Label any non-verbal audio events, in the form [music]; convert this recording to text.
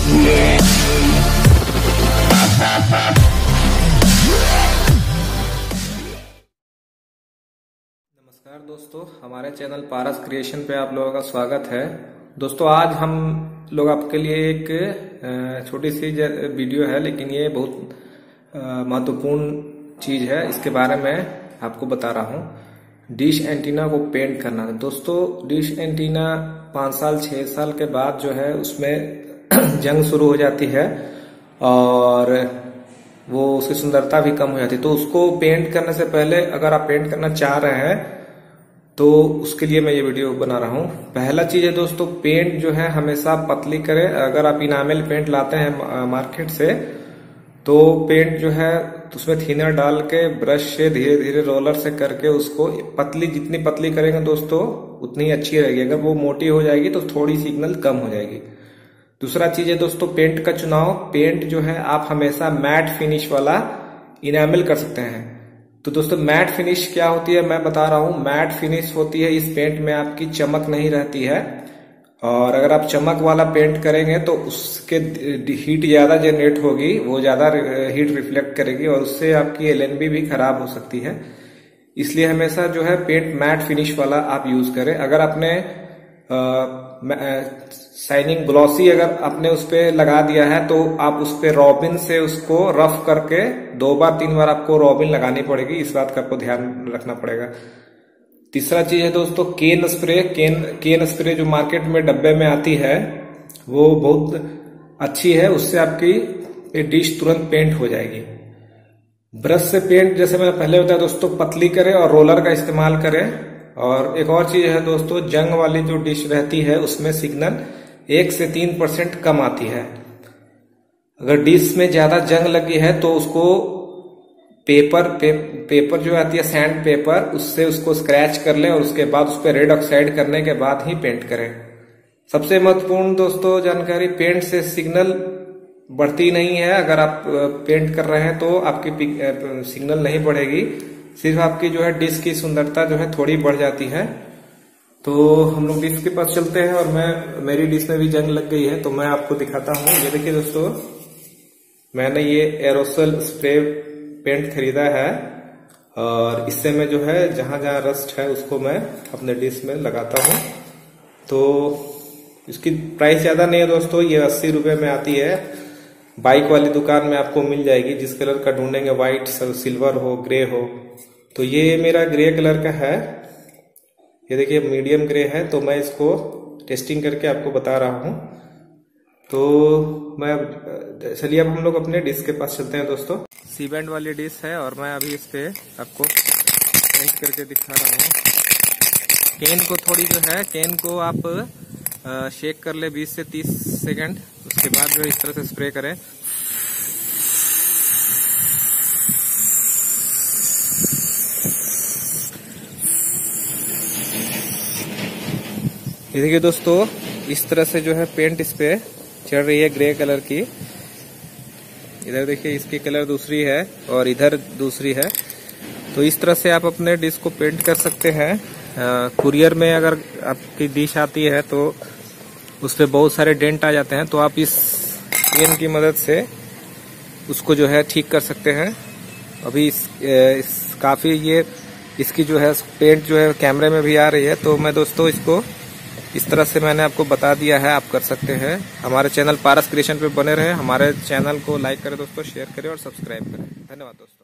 नमस्कार दोस्तों, हमारे चैनल पारस क्रिएशन पे आप लोगों का स्वागत है। दोस्तों, आज हम लोग आपके लिए एक छोटी सी वीडियो है, लेकिन ये बहुत महत्वपूर्ण चीज़ है। इसके बारे में आपको बता रहा हूँ। डिश एंटीना को पेंट करना। दोस्तों, डिश एंटीना पाँच साल, छह साल के बाद जो है, उसमें [clears throat] जंग शुरू हो जाती है और वो उसकी सुंदरता भी कम हो जाती है। तो उसको पेंट करने से पहले अगर आप पेंट करना चाह रहे हैं तो उसके लिए मैं ये वीडियो बना रहा हूँ। पहला चीज़ है दोस्तों पेंट जो है हमेशा पतली करें। अगर आप इनामिल पेंट लाते हैं मार्केट से तो पेंट जो है तो उसमें थीनर डाल के ब्रश से धीरे धीरे रोलर से करके उसको पतली, जितनी पतली करेंगे दोस्तों, उतनी अच्छी रहेगी। अगर वो मोटी हो जाएगी तो थोड़ी सिग्नल कम हो जाएगी। दूसरा चीज़ है दोस्तों पेंट का चुनाव। पेंट जो है, आप हमेशा मैट फिनिश वाला इनामिल कर सकते हैं। तो दोस्तों मैट फिनिश क्या होती है? मैं बता रहा हूँ मैट फिनिश होती है, इस पेंट में आपकी चमक नहीं रहती है। और अगर आप चमक वाला पेंट करेंगे तो उसके हीट ज़्यादा जनरेट होगी, वो ज़्यादा हीट रिफ्लेक्ट करेगी, और उससे आपकी एलएनबी भी खराब हो सकती है। इसलिए हमेशा जो है पेंट मैट फिनिश वाला आप यूज़ करें। अगर आपने शाइनिंग ग्लॉसी अगर आपने उस पर लगा दिया है तो आप उस पर रॉबिन से उसको रफ करके दो बार, तीन बार आपको रॉबिन लगानी पड़ेगी। इस बात का आपको ध्यान रखना पड़ेगा। तीसरा चीज़ है दोस्तों can spray can can spray जो मार्केट में डब्बे में आती है, वो बहुत अच्छी है। उससे आपकी डिश तुरंत पेंट हो जाएगी। ब्रश से पेंट जैसे मैंने पहले बताया दोस्तों, पतली करें और रोलर का इस्तेमाल करें। और एक और चीज़ है दोस्तों जंग वाली जो डिश रहती है उसमें सिग्नल एक से तीन परसेंट कम आती है। अगर डिश में ज़्यादा जंग लगी है तो उसको पेपर पे, पेपर जो आती है सैंड पेपर उससे उसको स्क्रैच कर ले और उसके बाद उस पर रेड ऑक्साइड करने के बाद ही पेंट करें। सबसे महत्वपूर्ण दोस्तों जानकारी पेंट से सिग्नल बढ़ती नहीं है। अगर आप पेंट कर रहे हैं तो आपकी सिग्नल नहीं बढ़ेगी। सिर्फ़ आपकी जो है डिस्क की सुंदरता जो है थोड़ी बढ़ जाती है। तो हम लोग डिस्क के पास चलते हैं और मैं, मेरी डिस्क में भी जंग लग गई है तो मैं आपको दिखाता हूँ। ये देखिए दोस्तों, मैंने ये एरोसल स्प्रे पेंट खरीदा है और इससे मैं जो है जहाँ जहाँ रस्ट है उसको मैं अपने डिश में लगाता हूँ। तो इसकी प्राइस ज़्यादा नहीं है दोस्तों, ये अस्सी रुपये में आती है। बाइक वाली दुकान में आपको मिल जाएगी, जिस कलर का ढूंढेंगे व्हाइट सिल्वर हो ग्रे हो। तो ये मेरा ग्रे कलर का है। ये देखिए मीडियम ग्रे है तो मैं इसको टेस्टिंग करके आपको बता रहा हूँ। तो मैं, चलिए, अब हम लोग अपने डिश के पास चलते हैं दोस्तों। सी बैंड वाली डिश है, और मैं अभी इस पे आपको पेंट करके दिखा रहा हूँ। केन को थोड़ी जो है केन को आप शेक कर ले 20 से 30 सेकंड उसके बाद जो इस तरह से स्प्रे करें। ये देखिए दोस्तों, इस तरह से जो है पेंट इस पे चढ़ रही है ग्रे कलर की। इधर देखिए, इसकी कलर दूसरी है और इधर दूसरी है। तो इस तरह से आप अपने डिश को पेंट कर सकते हैं। कुरियर में अगर आपकी डिश आती है तो उस पर बहुत सारे डेंट आ जाते हैं तो आप इस पेन की मदद से उसको जो है ठीक कर सकते हैं। अभी इस, इस काफ़ी ये इसकी जो है पेंट जो है कैमरे में भी आ रही है तो मैं दोस्तों इसको इस तरह से मैंने आपको बता दिया है आप कर सकते हैं। हमारे चैनल पारस क्रिएशन पे बने रहे हमारे चैनल को लाइक करें दोस्तों शेयर करें और सब्सक्राइब करें। धन्यवाद दोस्तों।